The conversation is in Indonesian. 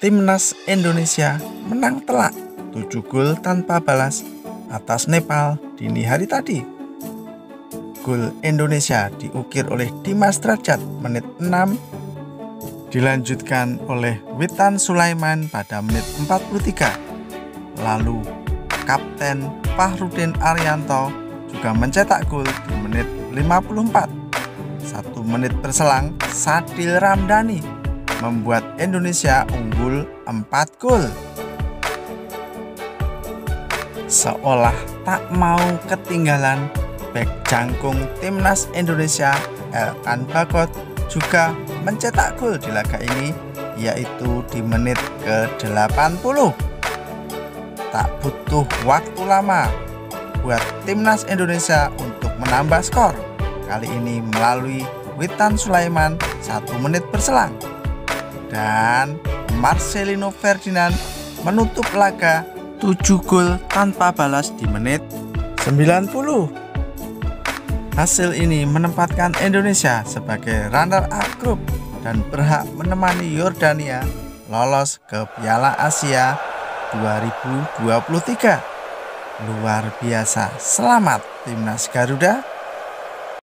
timnas Indonesia menang telak 7 gol tanpa balas atas Nepal dini hari tadi. Gol Indonesia diukir oleh Dimas Derajat menit 6 dilanjutkan oleh Witan Sulaiman pada menit 43. Lalu Kapten Fahrudin Arianto juga mencetak gol di menit 54. Satu menit berselang, Sadil Ramdhani membuat Indonesia unggul 4 gol. Seolah tak mau ketinggalan, back jangkung timnas Indonesia Elkan Bagot juga mencetak gol di laga ini yaitu di menit ke-80. Tak butuh waktu lama buat timnas Indonesia untuk menambah skor. Kali ini melalui Witan Sulaiman satu menit berselang. Dan Marcelino Ferdinand menutup laga 7 gol tanpa balas di menit 90. Hasil ini menempatkan Indonesia sebagai runner-up grup dan berhak menemani Yordania lolos ke Piala Asia 2023. Luar biasa. Selamat Timnas Garuda